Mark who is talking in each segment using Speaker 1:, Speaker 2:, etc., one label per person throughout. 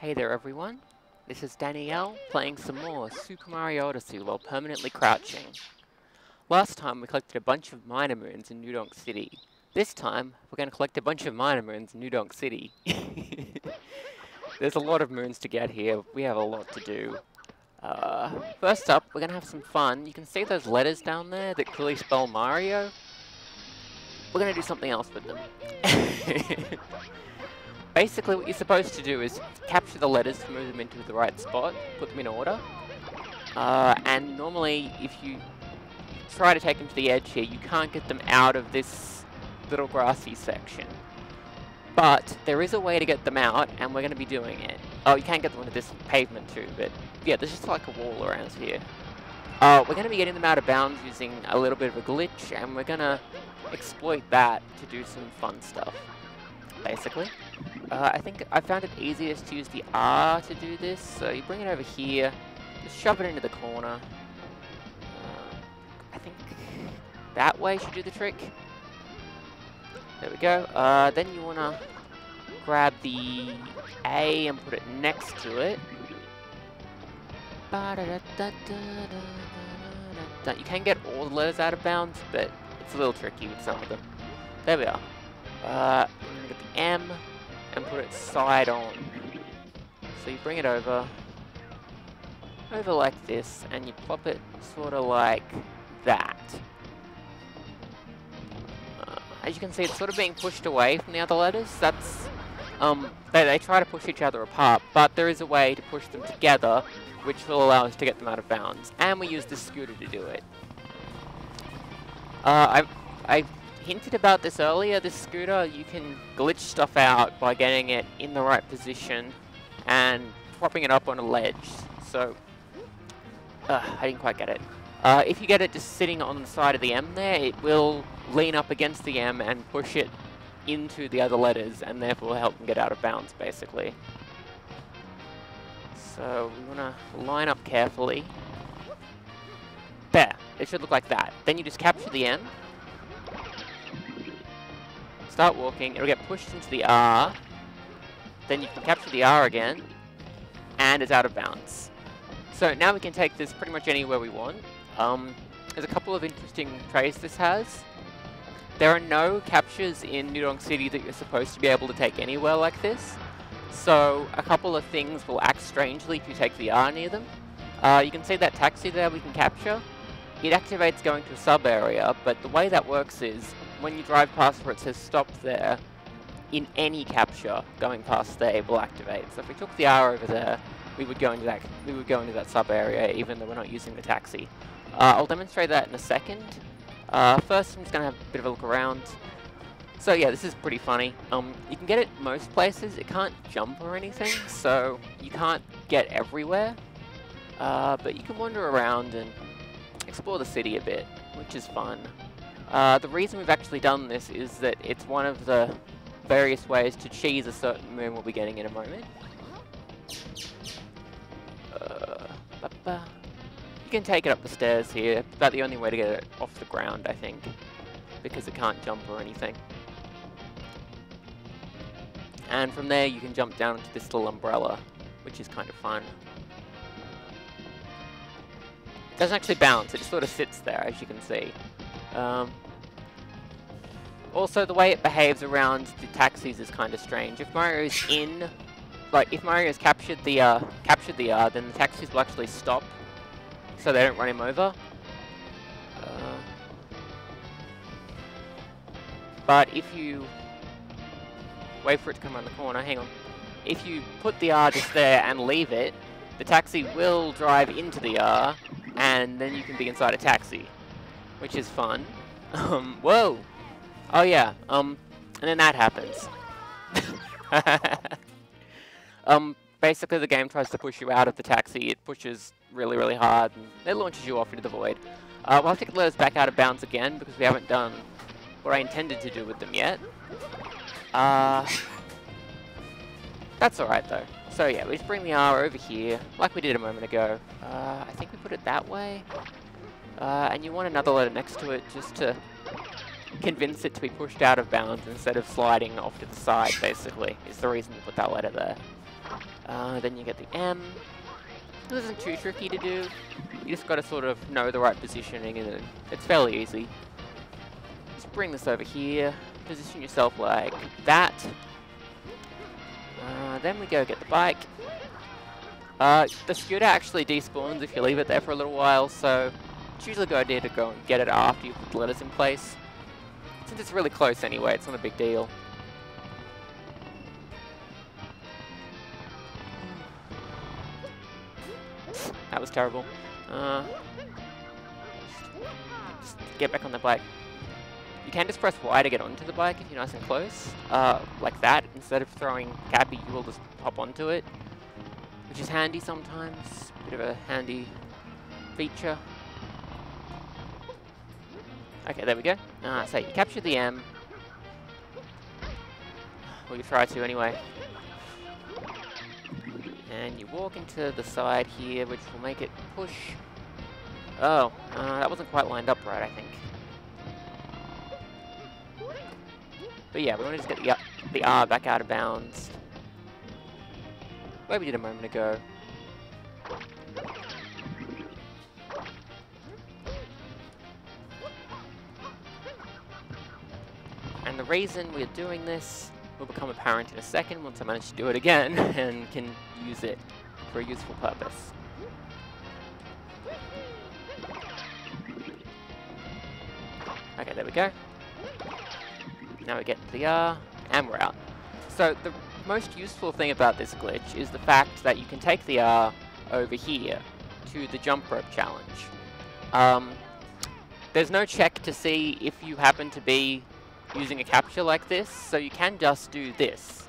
Speaker 1: Hey there everyone, this is Danielle playing some more Super Mario Odyssey while permanently crouching. Last time we collected a bunch of Miner Moons in New Donk City. This time we're going to collect a bunch of Miner Moons in New Donk City. There's a lot of moons to get here, we have a lot to do. Uh, first up, we're going to have some fun. You can see those letters down there that clearly spell Mario. We're going to do something else with them. Basically what you're supposed to do is capture the letters move them into the right spot, put them in order. Uh, and normally if you try to take them to the edge here, you can't get them out of this little grassy section. But there is a way to get them out, and we're going to be doing it. Oh, you can't get them into this pavement too, but yeah, there's just like a wall around here. Uh, we're going to be getting them out of bounds using a little bit of a glitch, and we're going to exploit that to do some fun stuff, basically. Uh, I think I found it easiest to use the R to do this, so you bring it over here, just shove it into the corner. Uh, I think that way should do the trick. There we go. Uh, then you want to grab the A and put it next to it. You can get all the letters out of bounds, but it's a little tricky with some of them. There we are. Uh, I'm going to get the M and put it side on. So you bring it over, over like this, and you plop it sort of like that. Uh, as you can see, it's sort of being pushed away from the other letters. That's, um, they, they try to push each other apart, but there is a way to push them together, which will allow us to get them out of bounds. And we use the scooter to do it. Uh, I, I hinted about this earlier, this scooter, you can glitch stuff out by getting it in the right position and propping it up on a ledge. So, uh, I didn't quite get it. Uh, if you get it just sitting on the side of the M there, it will lean up against the M and push it into the other letters and therefore help them get out of bounds, basically. So, we want to line up carefully. There, it should look like that. Then you just capture the M, start walking, it'll get pushed into the R, then you can capture the R again, and it's out of bounds. So now we can take this pretty much anywhere we want. Um, there's a couple of interesting trays this has. There are no captures in New Donk City that you're supposed to be able to take anywhere like this. So a couple of things will act strangely if you take the R near them. Uh, you can see that taxi there we can capture. It activates going to a sub area, but the way that works is when you drive past where it says stop there, in any capture going past there it will activate. So if we took the R over there, we would go into that we would go into that sub area even though we're not using the taxi. Uh, I'll demonstrate that in a second. Uh, first I'm just gonna have a bit of a look around. So yeah, this is pretty funny. Um, you can get it most places. It can't jump or anything, so you can't get everywhere. Uh, but you can wander around and explore the city a bit, which is fun. Uh, the reason we've actually done this is that it's one of the various ways to cheese a certain moon we'll be getting in a moment. Uh, you can take it up the stairs here. About the only way to get it off the ground, I think. Because it can't jump or anything. And from there you can jump down into this little umbrella, which is kind of fun. It doesn't actually bounce, it just sort of sits there, as you can see. Um, also, the way it behaves around the taxis is kind of strange. If Mario's in, like, if Mario's captured the, uh, captured the, uh, then the taxis will actually stop, so they don't run him over. Uh, but if you wait for it to come around the corner, hang on. If you put the R just there and leave it, the taxi will drive into the R, and then you can be inside a taxi, which is fun. Um, whoa! Oh yeah, um, and then that happens. um, basically the game tries to push you out of the taxi, it pushes really, really hard, and it launches you off into the void. Uh, we'll have to get letters back out of bounds again, because we haven't done what I intended to do with them yet. Uh, that's alright though. So yeah, we just bring the R over here, like we did a moment ago. Uh, I think we put it that way. Uh, and you want another letter next to it just to convince it to be pushed out of bounds instead of sliding off to the side, basically, is the reason you put that letter there. Uh, then you get the M. This isn't too tricky to do. You just got to sort of know the right positioning and it's fairly easy. Just bring this over here. Position yourself like that. Uh, then we go get the bike. Uh, the scooter actually despawns if you leave it there for a little while, so it's usually a good idea to go and get it after you put the letters in place. Since it's really close anyway, it's not a big deal. That was terrible. Uh, just get back on the bike. You can just press Y to get onto the bike if you're nice and close, uh, like that. Instead of throwing Cappy, you will just hop onto it, which is handy sometimes. Bit of a handy feature. Okay, there we go. Uh, so you capture the M. Well, you try to anyway. And you walk into the side here, which will make it push. Oh, uh, that wasn't quite lined up right, I think. But yeah, we want to just get the, the R back out of bounds. Where we did a moment ago. Reason we're doing this will become apparent in a second once I manage to do it again and can use it for a useful purpose. Okay, there we go. Now we get the R, and we're out. So the most useful thing about this glitch is the fact that you can take the R over here to the jump rope challenge. Um, there's no check to see if you happen to be using a capture like this, so you can just do this.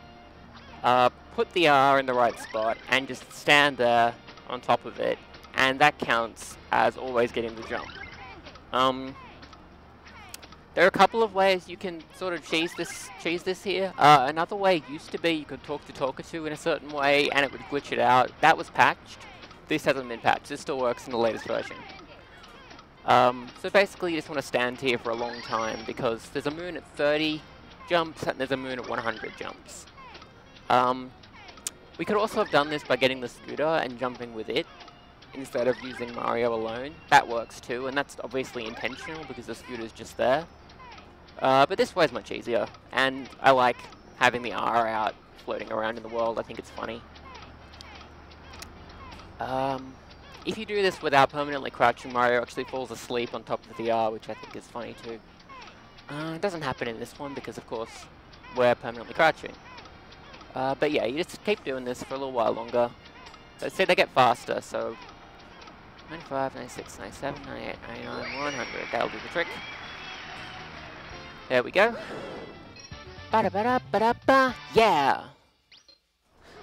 Speaker 1: Uh, put the R in the right spot and just stand there on top of it, and that counts as always getting the jump. Um, there are a couple of ways you can sort of cheese this cheese this here. Uh, another way used to be you could talk to Talkatoo in a certain way and it would glitch it out. That was patched. This hasn't been patched. This still works in the latest version. Um, so basically you just want to stand here for a long time because there's a moon at 30 jumps and there's a moon at 100 jumps. Um, we could also have done this by getting the scooter and jumping with it instead of using Mario alone. That works too, and that's obviously intentional because the scooter's just there. Uh, but this way is much easier, and I like having the R out floating around in the world. I think it's funny. Um, if you do this without permanently crouching, Mario actually falls asleep on top of the R, which I think is funny too. Uh, it doesn't happen in this one because, of course, we're permanently crouching. Uh, but yeah, you just keep doing this for a little while longer. Let's say they get faster, so 95, 96, 97, 98, 99, 100. That'll do the trick. There we go. Ba -da -ba -da -ba -da -ba. Yeah!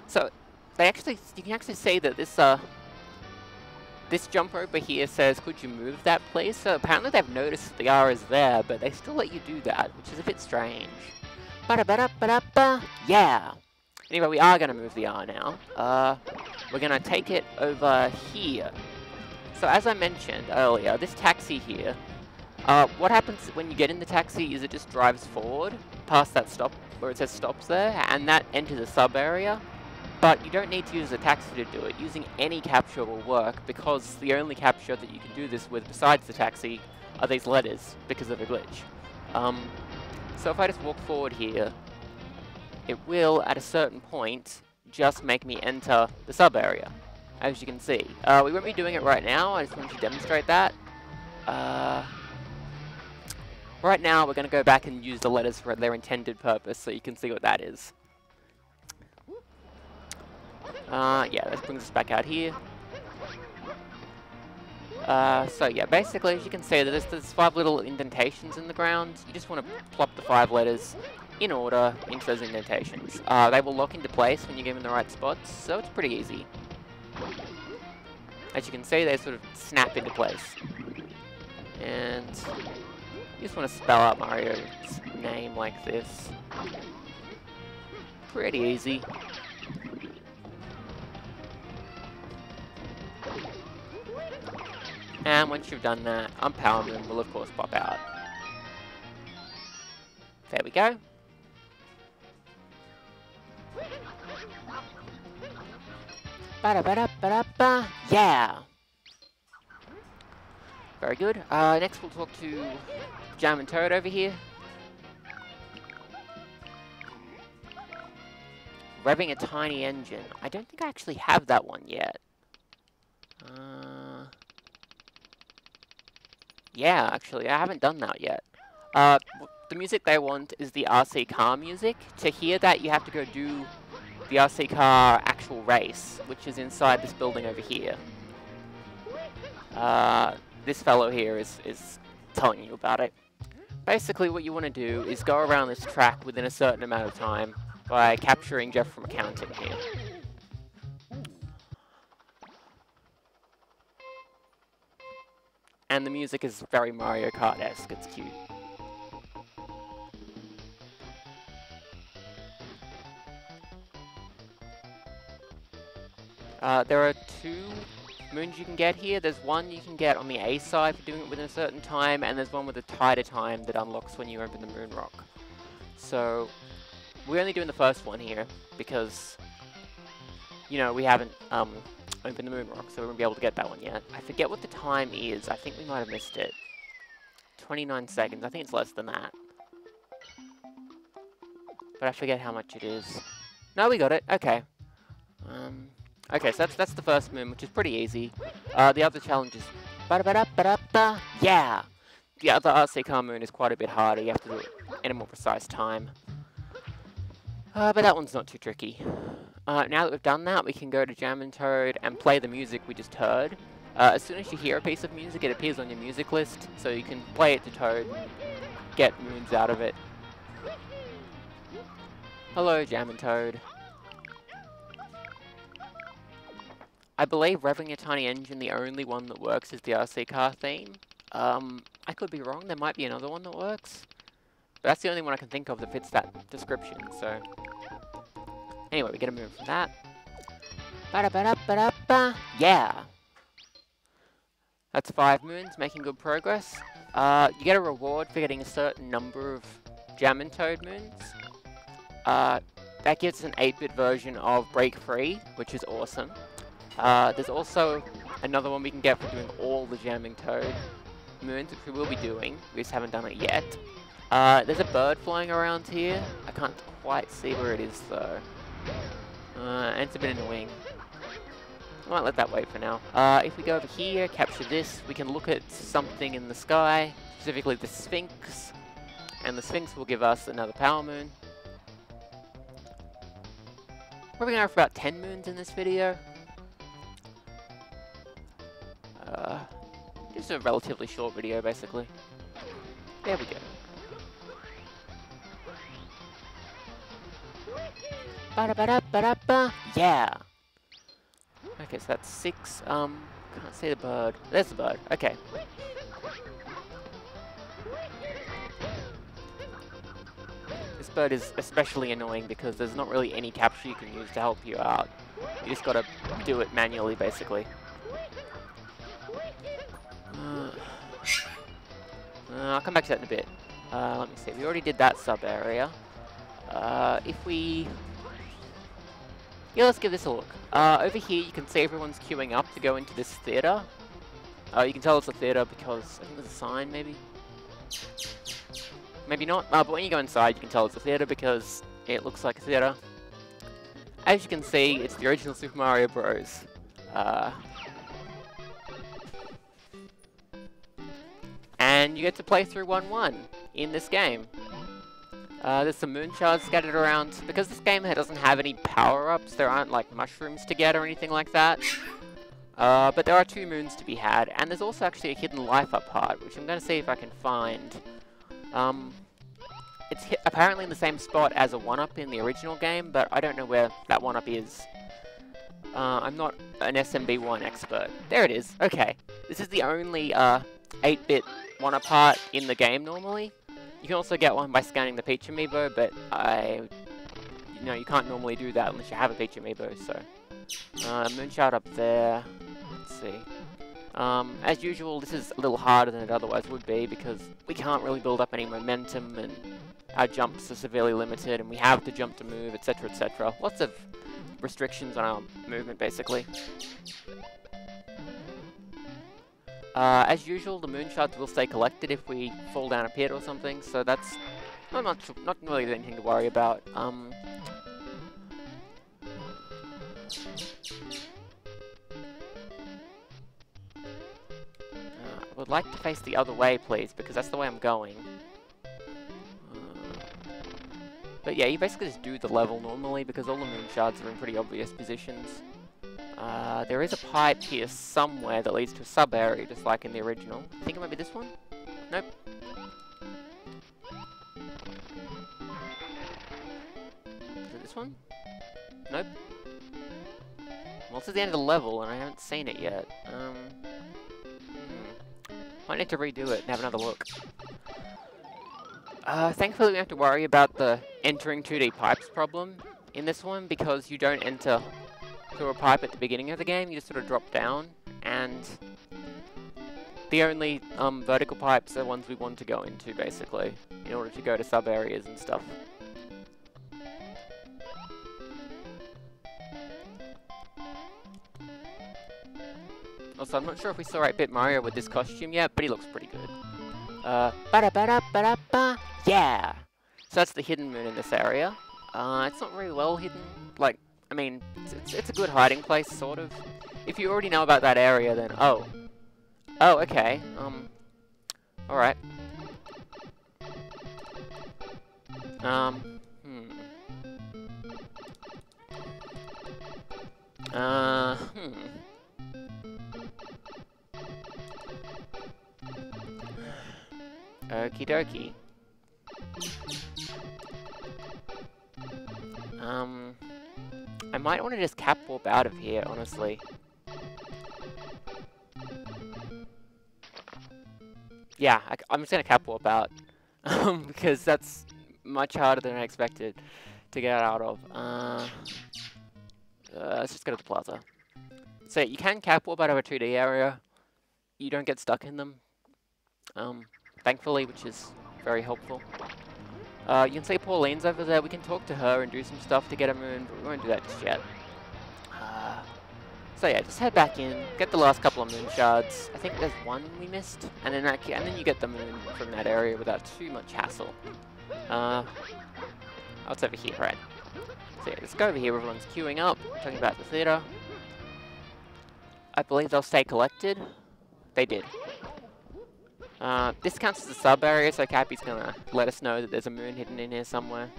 Speaker 1: So, they actually, you can actually say that this, uh, this jump over here says, could you move that please? So apparently they've noticed the R is there, but they still let you do that, which is a bit strange. Ba -da -ba -da -ba -da -ba. Yeah! Anyway, we are going to move the R now. Uh, we're going to take it over here. So as I mentioned earlier, this taxi here, uh, what happens when you get in the taxi is it just drives forward past that stop where it says stops there, and that enters a sub area. But you don't need to use a taxi to do it. Using any capture will work because the only capture that you can do this with besides the taxi are these letters because of a glitch. Um, so if I just walk forward here, it will, at a certain point, just make me enter the sub area as you can see. Uh, we won't be doing it right now, I just wanted to demonstrate that. Uh, right now, we're going to go back and use the letters for their intended purpose, so you can see what that is. Uh, yeah, this brings us back out here. Uh, so yeah, basically, as you can see, there's, there's five little indentations in the ground. You just want to plop the five letters in order into those indentations. Uh, they will lock into place when you give them the right spots, so it's pretty easy. As you can see, they sort of snap into place. And you just want to spell out Mario's name like this. Pretty easy. And once you've done that, Unpower will of course pop out. There we go. Ba-da-ba-da-ba-da-ba. Yeah! Very good. Uh, next we'll talk to Jam and Toad over here. Revving a tiny engine. I don't think I actually have that one yet. Uh, yeah, actually, I haven't done that yet. Uh, the music they want is the RC car music. To hear that, you have to go do the RC car actual race, which is inside this building over here. Uh, this fellow here is, is telling you about it. Basically, what you want to do is go around this track within a certain amount of time by capturing Jeff from accounting here. And the music is very Mario Kart-esque, it's cute. Uh, there are two moons you can get here. There's one you can get on the A side for doing it within a certain time, and there's one with a tighter time that unlocks when you open the moon rock. So, we're only doing the first one here, because, you know, we haven't um, opened the moon rock, so we won't be able to get that one yet. I forget what the time is. I think we might have missed it. 29 seconds. I think it's less than that. But I forget how much it is. No, we got it. Okay. Um, Okay, so that's that's the first moon, which is pretty easy. Uh, the other challenge is -ba -da -ba -da -ba. yeah. The other RC car moon is quite a bit harder. You have to do it in a more precise time. Uh, but that one's not too tricky. Uh, now that we've done that, we can go to Jam and Toad and play the music we just heard. Uh, as soon as you hear a piece of music, it appears on your music list, so you can play it to Toad, and get moons out of it. Hello, Jam and Toad. I believe Revving a Tiny Engine, the only one that works is the RC car theme. Um, I could be wrong, there might be another one that works. But that's the only one I can think of that fits that description, so... Anyway, we get a move from that. Ba -da -ba -da -ba -da -ba. Yeah! That's five moons, making good progress. Uh, you get a reward for getting a certain number of Jam and Toad moons. Uh, that gives an 8-bit version of Break Free, which is awesome. Uh, there's also another one we can get for doing all the Jamming Toad moons, which we will be doing. We just haven't done it yet. Uh, there's a bird flying around here. I can't quite see where it is though. Uh, and it's a bit annoying. I might let that wait for now. Uh, if we go over here, capture this, we can look at something in the sky, specifically the Sphinx. And the Sphinx will give us another power moon. We're going to have about 10 moons in this video. Uh, just a relatively short video, basically. There we go. Ba -ba -ba -ba. Yeah! Okay, so that's six, um, can't see the bird. There's the bird, okay. This bird is especially annoying because there's not really any capture you can use to help you out. You just gotta do it manually, basically. Uh, I'll come back to that in a bit. Uh, let me see, we already did that sub-area. Uh, if we... Yeah, let's give this a look. Uh, over here, you can see everyone's queuing up to go into this theatre. Uh, you can tell it's a theatre because, I think there's a sign, maybe? Maybe not, uh, but when you go inside, you can tell it's a theatre because it looks like a theatre. As you can see, it's the original Super Mario Bros. Uh, and you get to play through 1-1 in this game. Uh, there's some moon shards scattered around. Because this game doesn't have any power-ups, there aren't like mushrooms to get or anything like that. Uh, but there are two moons to be had, and there's also actually a hidden life up heart, which I'm going to see if I can find. Um, it's apparently in the same spot as a 1-up in the original game, but I don't know where that 1-up is. Uh, I'm not an SMB1 expert. There it is. Okay. This is the only 8-bit uh, one apart in the game normally. You can also get one by scanning the Peach amiibo, but I, you know, you can't normally do that unless you have a Peach amiibo, so. Uh, Moon shard up there. Let's see. Um, as usual, this is a little harder than it otherwise would be because we can't really build up any momentum and our jumps are severely limited and we have to jump to move, etc, etc. Lots of restrictions on our movement, basically. Uh, as usual, the moon shards will stay collected if we fall down a pit or something, so that's not not, not really anything to worry about. Um, uh, I would like to face the other way, please, because that's the way I'm going. Uh, but yeah, you basically just do the level normally because all the moon shards are in pretty obvious positions. Uh, there is a pipe here somewhere that leads to a sub-area, just like in the original. I think it might be this one? Nope. Is it this one? Nope. Well, this is the end of the level, and I haven't seen it yet. Um, hmm. Might need to redo it and have another look. Uh, thankfully we don't have to worry about the entering 2D pipes problem in this one, because you don't enter through a pipe at the beginning of the game, you just sort of drop down, and the only um, vertical pipes are ones we want to go into, basically, in order to go to sub-areas and stuff. Also, I'm not sure if we saw 8-Bit Mario with this costume yet, but he looks pretty good. Uh, ba da ba da ba da ba, yeah! So that's the hidden moon in this area. Uh, it's not very well hidden, like, mean, it's, it's, a good hiding place, sort of. If you already know about that area, then oh. Oh, okay. Um, alright. Um, hmm. Uh, hmm. Okie dokie. Um... I might want to just cap warp out of here, honestly. Yeah, I, am just going to cap warp out. Because that's much harder than I expected to get out of. Uh, uh, let's just go to the plaza. So you can cap warp out of a 2D area. You don't get stuck in them. Um, thankfully, which is very helpful. Uh, you can see Pauline's over there. We can talk to her and do some stuff to get a moon, but we won't do that just yet. Uh, so yeah, just head back in, get the last couple of moon shards. I think there's one we missed, and then that, and then you get the moon from that area without too much hassle. Uh, oh, it's over here, right? So yeah, let's go over here. Everyone's queuing up, talking about the theater. I believe they'll stay collected. They did. Uh, this counts as a sub area, so Cappy's gonna let us know that there's a moon hidden in here somewhere.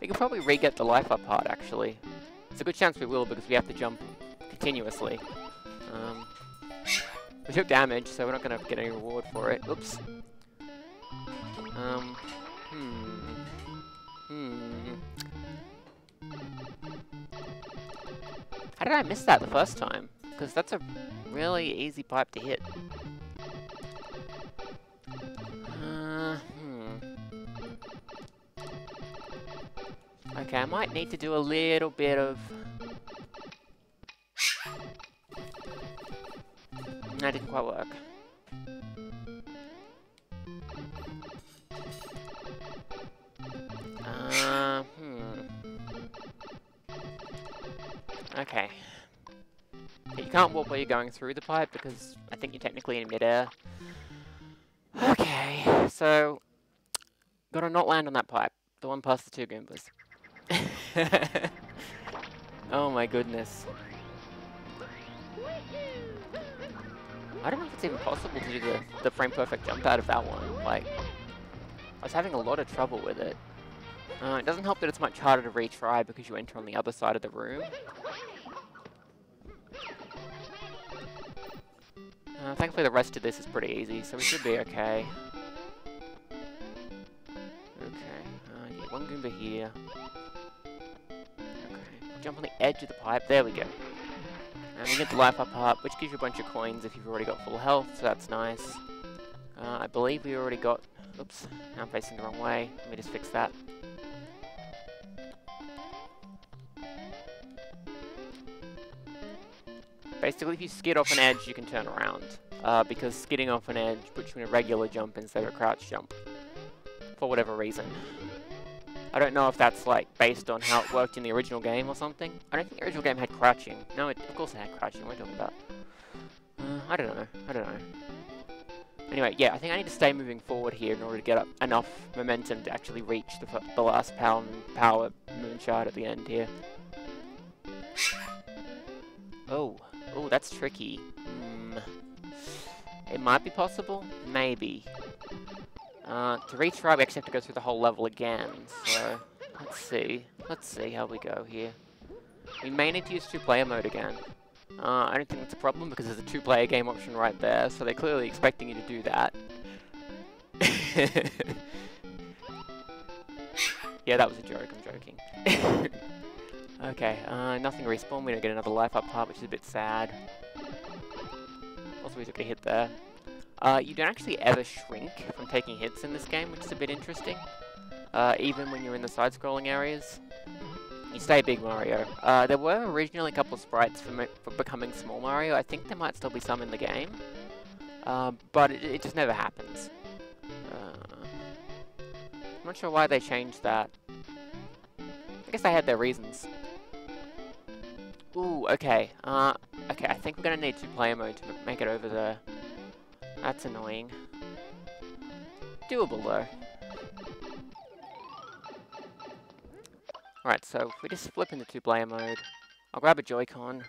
Speaker 1: We can probably re-get the life up heart, actually. It's a good chance we will, because we have to jump continuously. Um, we took damage, so we're not gonna get any reward for it. Oops. Um, hmm. Hmm. How did I miss that the first time? Because that's a really easy pipe to hit. Okay, I might need to do a little bit of... That didn't quite work. Uh, hmm. Okay. You can't walk while you're going through the pipe because I think you're technically in midair. Okay, so gotta not land on that pipe. The one past the two Goombas. oh my goodness. I don't know if it's even possible to do the, the frame perfect jump out of that one. Like, I was having a lot of trouble with it. Uh, it doesn't help that it's much harder to retry because you enter on the other side of the room. Uh, thankfully the rest of this is pretty easy, so we should be okay. Okay, uh, yeah, one Goomba here. Jump on the edge of the pipe, there we go. And we get the life up heart, which gives you a bunch of coins if you've already got full health, so that's nice. Uh, I believe we already got... Oops, I'm facing the wrong way. Let me just fix that. Basically, if you skid off an edge, you can turn around. Uh, because skidding off an edge puts you in a regular jump instead of a crouch jump. For whatever reason. I don't know if that's like based on how it worked in the original game or something. I don't think the original game had crouching. No, it, of course it had crouching. What are you talking about? Uh, I don't know. I don't know. Anyway, yeah, I think I need to stay moving forward here in order to get up enough momentum to actually reach the, the last power, power moon shard at the end here. Oh, oh, that's tricky. Mm. It might be possible, maybe. Uh, to retry, we actually have to go through the whole level again, so let's see. Let's see how we go here. We may need to use two-player mode again. Uh, I don't think that's a problem because there's a two-player game option right there, so they're clearly expecting you to do that. yeah, that was a joke, I'm joking. okay, uh, nothing respawn, we don't get another life up heart, which is a bit sad. Also, we took a hit there. Uh, you don't actually ever shrink from taking hits in this game, which is a bit interesting. Uh, even when you're in the side-scrolling areas. You stay Big Mario. Uh, there were originally a couple of sprites for, for, becoming Small Mario. I think there might still be some in the game. Uh, but it, it, just never happens. Uh, I'm not sure why they changed that. I guess they had their reasons. Ooh, okay. Uh, okay, I think we're gonna need two-player mode to make it over there. That's annoying. Doable, though. Alright, so if we just flip into two-player mode, I'll grab a Joy-Con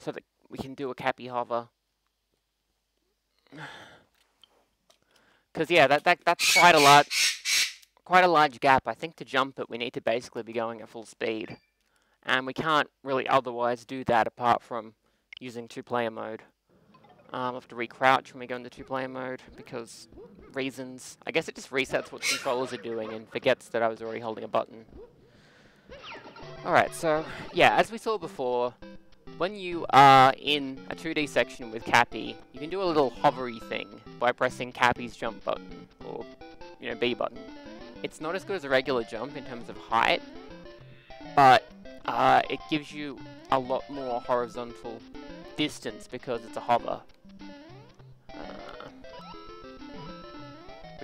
Speaker 1: so that we can do a Cappy hover. Because, yeah, that, that that's quite a lot, quite a large gap. I think to jump it, we need to basically be going at full speed. And we can't really otherwise do that apart from using two-player mode. Um, I'll have to recrouch when we go into two-player mode because reasons. I guess it just resets what the controllers are doing and forgets that I was already holding a button. Alright, so, yeah, as we saw before, when you are in a 2D section with Cappy, you can do a little hovery thing by pressing Cappy's jump button, or, you know, B button. It's not as good as a regular jump in terms of height, but uh, it gives you a lot more horizontal distance because it's a hover.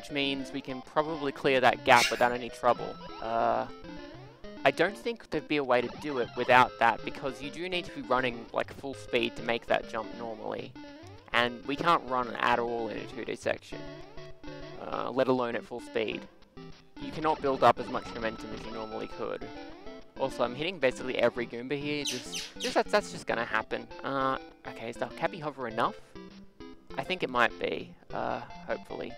Speaker 1: Which means we can probably clear that gap without any trouble. Uh, I don't think there'd be a way to do it without that, because you do need to be running like full speed to make that jump normally. And we can't run at all in a 2D section, uh, let alone at full speed. You cannot build up as much momentum as you normally could. Also, I'm hitting basically every Goomba here, just, just that's, that's just gonna happen. Uh, okay, is the Cappy Hover enough? I think it might be, uh, hopefully.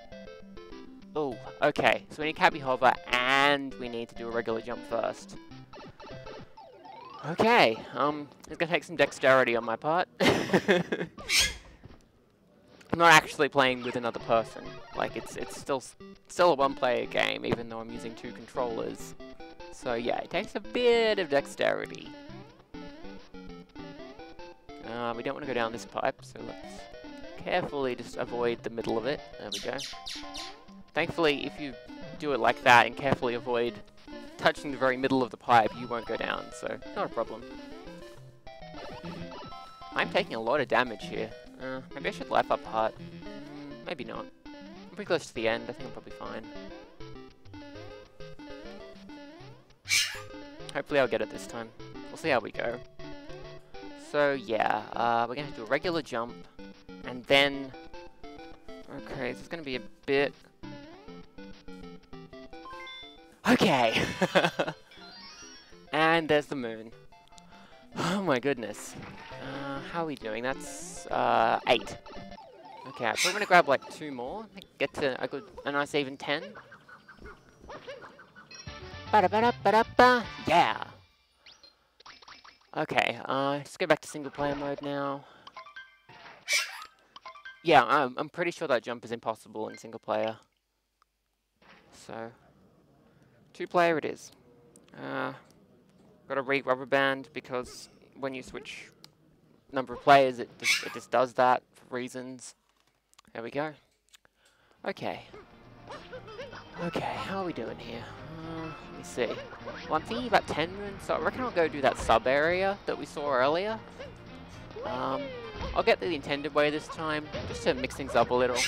Speaker 1: Oh, okay. So we need Cappy Hover, and we need to do a regular jump first. Okay, um, it's gonna take some dexterity on my part. I'm not actually playing with another person. Like, it's it's still still a one-player game, even though I'm using two controllers. So yeah, it takes a bit of dexterity. Uh, we don't want to go down this pipe, so let's carefully just avoid the middle of it. There we go. Thankfully, if you do it like that and carefully avoid touching the very middle of the pipe, you won't go down, so not a problem. I'm taking a lot of damage here. Uh, maybe I should life up. Mm, maybe not. I'm pretty close to the end, I think I'm probably fine. Hopefully I'll get it this time. We'll see how we go. So yeah, uh, we're going to do a regular jump, and then... Okay, this is going to be a bit Okay. and there's the moon. Oh my goodness. Uh, how are we doing? That's uh, eight. Okay, so I'm gonna grab like two more. Get to a good, a nice even ten. Ba -da -ba -da -ba -da -ba. Yeah. Okay, uh, just go back to single player mode now. Yeah, I'm, I'm pretty sure that jump is impossible in single player. So, Two player it is. Uh, got a re rubber band because when you switch number of players, it just, it just does that for reasons. There we go. Okay. Okay, how are we doing here? Uh, let me see. Well, I'm thinking about 10 moons, so I reckon I'll go do that sub area that we saw earlier. Um, I'll get the intended way this time, just to mix things up a little.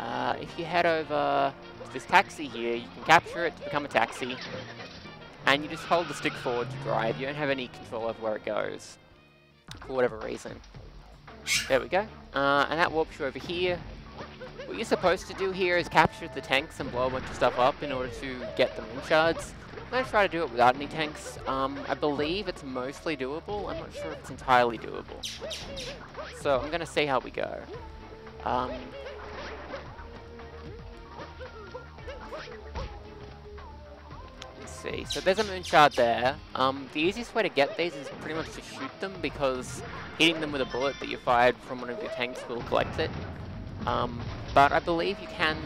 Speaker 1: Uh, if you head over to this taxi here. You can capture it to become a taxi, and you just hold the stick forward to drive. You don't have any control over where it goes, for whatever reason. There we go. Uh, and that warps you over here. What you're supposed to do here is capture the tanks and blow a bunch of stuff up in order to get the moon shards. I'm going to try to do it without any tanks. Um, I believe it's mostly doable. I'm not sure if it's entirely doable. So I'm going to see how we go. Um, see. So there's a moon shard there. Um, the easiest way to get these is pretty much to shoot them because hitting them with a bullet that you fired from one of your tanks will collect it. Um, but I believe you can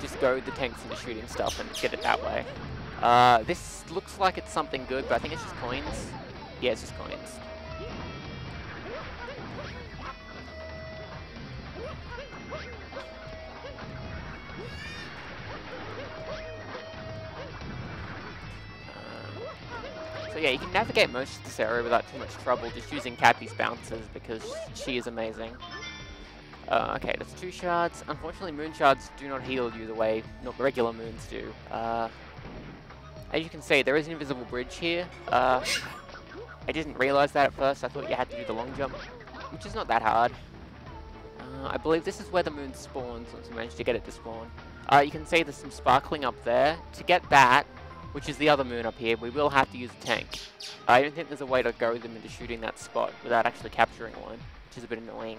Speaker 1: just go the tanks into shooting stuff and get it that way. Uh, this looks like it's something good, but I think it's just coins. Yeah, it's just coins. So yeah, you can navigate most of this area without too much trouble, just using Cappy's bounces because she is amazing. Uh, okay, that's two shards. Unfortunately, moon shards do not heal you the way not regular moons do. Uh, as you can see, there is an invisible bridge here. Uh, I didn't realize that at first. I thought you had to do the long jump, which is not that hard. Uh, I believe this is where the moon spawns once you manage to get it to spawn. Uh, you can see there's some sparkling up there. To get that, which is the other moon up here, we will have to use a tank. I don't think there's a way to go them into shooting that spot without actually capturing one, which is a bit annoying.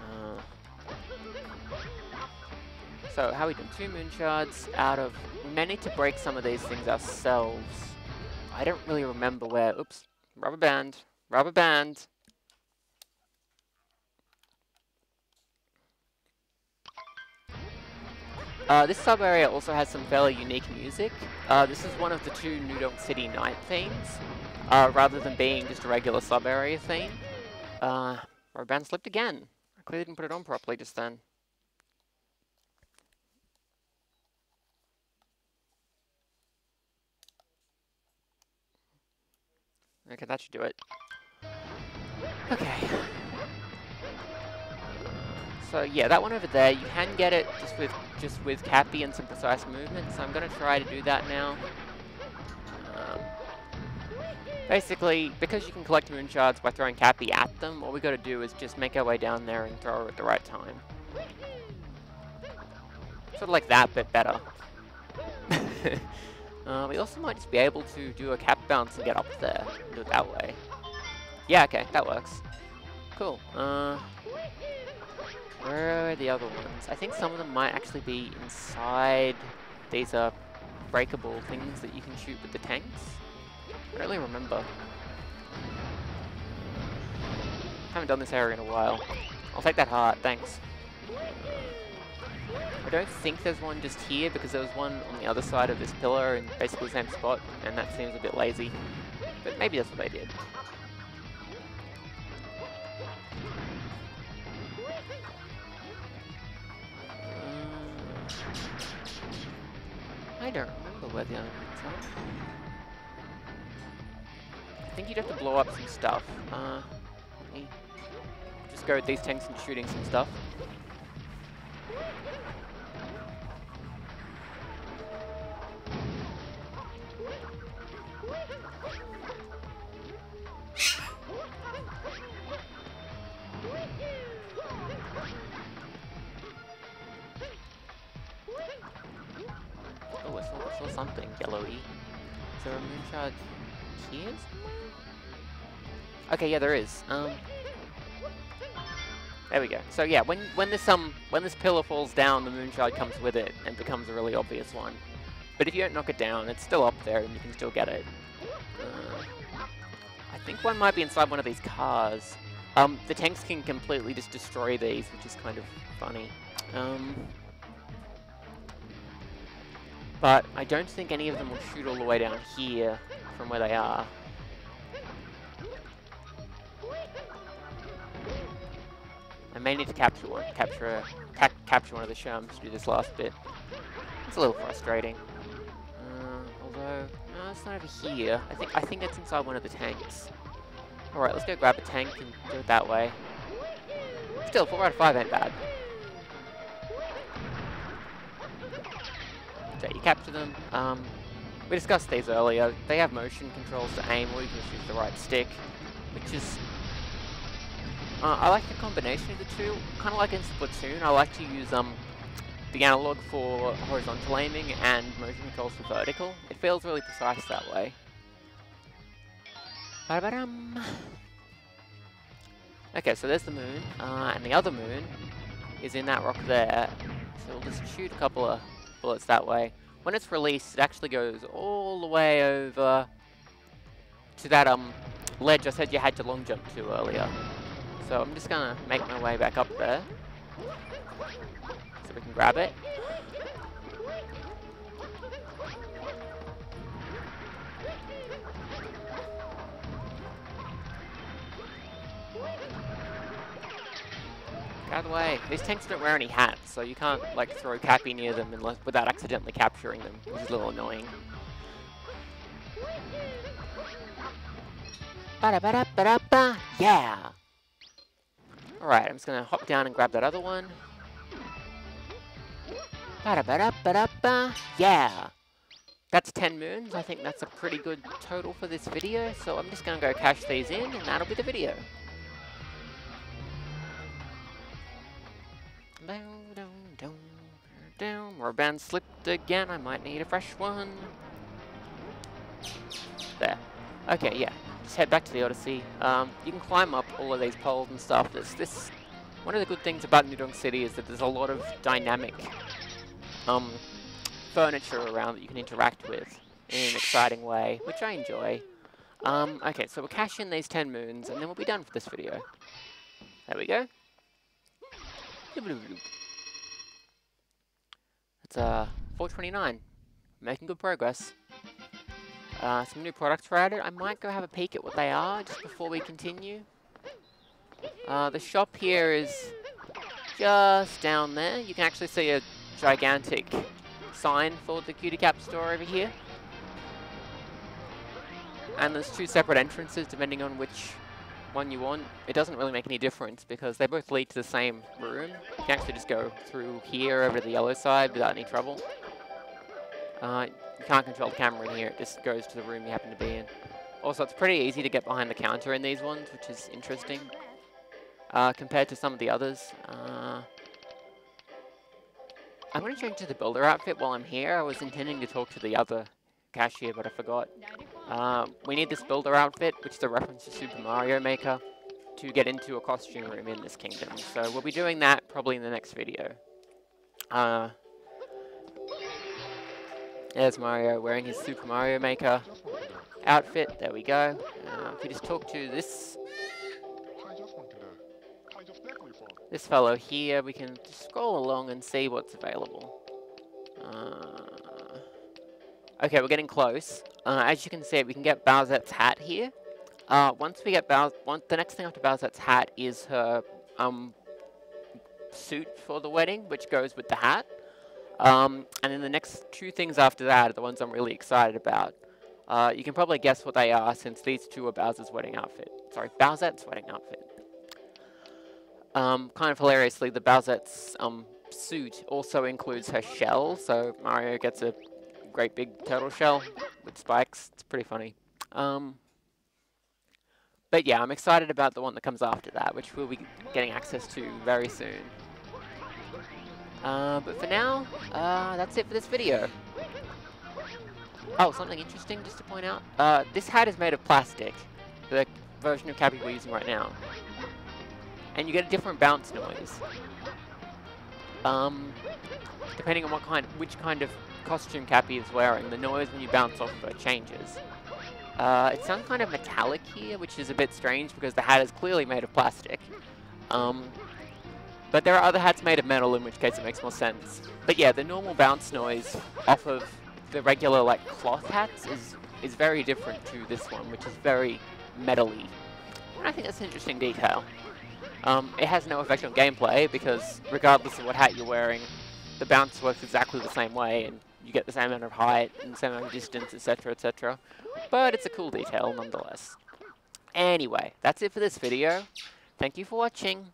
Speaker 1: Uh, so how are we doing? Two moon shards out of... Need to break some of these things ourselves. I don't really remember where... Oops. Rubber band. Rubber band. Uh, this sub-area also has some fairly unique music. Uh, this is one of the two New Donk City night themes, uh, rather than being just a regular sub-area theme. Uh, band slipped again. I clearly didn't put it on properly just then. Okay, that should do it. Okay. So yeah, that one over there, you can get it just with just with Cappy and some precise movement, so I'm going to try to do that now. Um, basically, because you can collect moon shards by throwing Cappy at them, all we got to do is just make our way down there and throw her at the right time. Sort of like that, but better. Uh, we also might just be able to do a cap bounce and get up there. Do it that way. Yeah, okay, that works. Cool. Uh, where are the other ones? I think some of them might actually be inside these uh, breakable things that you can shoot with the tanks. I don't really remember. Haven't done this area in a while. I'll take that heart, thanks. I don't think there's one just here because there was one on the other side of this pillar in basically the same spot, and that seems a bit lazy. But maybe that's what they did. Don't remember where the are. I think you'd have to blow up some stuff. Uh, just go with these tanks and shooting some stuff. Okay, yeah, there is. Um, there we go. So yeah, when when this um when this pillar falls down, the moon shard comes with it and becomes a really obvious one. But if you don't knock it down, it's still up there and you can still get it. Uh, I think one might be inside one of these cars. Um, the tanks can completely just destroy these, which is kind of funny. Um, but I don't think any of them will shoot all the way down here from where they are. May need to capture one, capture ca capture one of the Sherms to do this last bit. It's a little frustrating. Uh, although, no, it's not over here. I think I think it's inside one of the tanks. All right, let's go grab a tank and do it that way. Still, four out of five ain't bad. that you capture them. Um, we discussed these earlier. They have motion controls to aim, or you can just use the right stick, which is... Uh, I like the combination of the two. Kind of like in Splatoon, I like to use um the analog for horizontal aiming and motion controls for vertical. It feels really precise that way. Okay, so there's the moon, uh, and the other moon is in that rock there. So we'll just shoot a couple of bullets that way. When it's released, it actually goes all the way over to that um ledge I said you had to long jump to earlier. So I'm just gonna make my way back up there. So we can grab it. Out of the way. These tanks don't wear any hats, so you can't like throw Cappy near them unless, without accidentally capturing them, which is a little annoying. Ba -da -ba -da -ba -da. Yeah! Alright, I'm just gonna hop down and grab that other one. Ba -da -ba -da -ba. Yeah! That's 10 moons. I think that's a pretty good total for this video, so I'm just gonna go cash these in, and that'll be the video. Band slipped again. I might need a fresh one. There. Okay, yeah. Just head back to the Odyssey. Um, you can climb up all of these poles and stuff. This, this, one of the good things about New Donk City is that there's a lot of dynamic um, furniture around that you can interact with in an exciting way, which I enjoy. Um, okay, so we'll cash in these 10 moons, and then we'll be done for this video. There we go. It's uh, 429. Making good progress. Uh, some new products were added. I might go have a peek at what they are just before we continue. Uh, the shop here is just down there. You can actually see a gigantic sign for the Crazy Cap store over here. And there's two separate entrances depending on which one you want, it doesn't really make any difference because they both lead to the same room. You can actually just go through here over to the yellow side without any trouble. Uh, you can't control the camera in here, it just goes to the room you happen to be in. Also, it's pretty easy to get behind the counter in these ones, which is interesting. Uh, compared to some of the others. Uh, I'm going to change to the builder outfit while I'm here. I was intending to talk to the other cashier, but I forgot. Uh, we need this builder outfit, which is a reference to Super Mario Maker, to get into a costume room in this kingdom. So we'll be doing that probably in the next video. There's Mario wearing his Super Mario Maker outfit. There we go. Uh, if we just talk to this this fellow here, we can scroll along and see what's available. Uh, Okay, we're getting close. Uh, as you can see, we can get Bowsette's hat here. Uh, once we get Bow, one, the next thing after Bowsette's hat is her um, suit for the wedding, which goes with the hat. Um, and then the next two things after that are the ones I'm really excited about. Uh, you can probably guess what they are since these two are Bowser's wedding outfit. Sorry, Bowsette's wedding outfit. Um, kind of hilariously, the Bowsette's um, suit also includes her shell, so Mario gets a great big turtle shell with spikes. It's pretty funny. Um, but yeah, I'm excited about the one that comes after that, which we'll be getting access to very soon. Uh, but for now, uh, that's it for this video. Oh, something interesting just to point out. Uh, this hat is made of plastic, the version of Cappy we're using right now. And you get a different bounce noise. Um, depending on what kind, which kind of costume Cappy is wearing, the noise when you bounce off of it changes. Uh, it sounds kind of metallic here, which is a bit strange because the hat is clearly made of plastic. Um, but there are other hats made of metal, in which case it makes more sense. But yeah, the normal bounce noise off of the regular like cloth hats is is very different to this one, which is very metally. And I think that's an interesting detail. Um, it has no effect on gameplay because regardless of what hat you're wearing, the bounce works exactly the same way, and you get the same amount of height and the same amount of distance, etc., etc. But it's a cool detail nonetheless. Anyway, that's it for this video. Thank you for watching.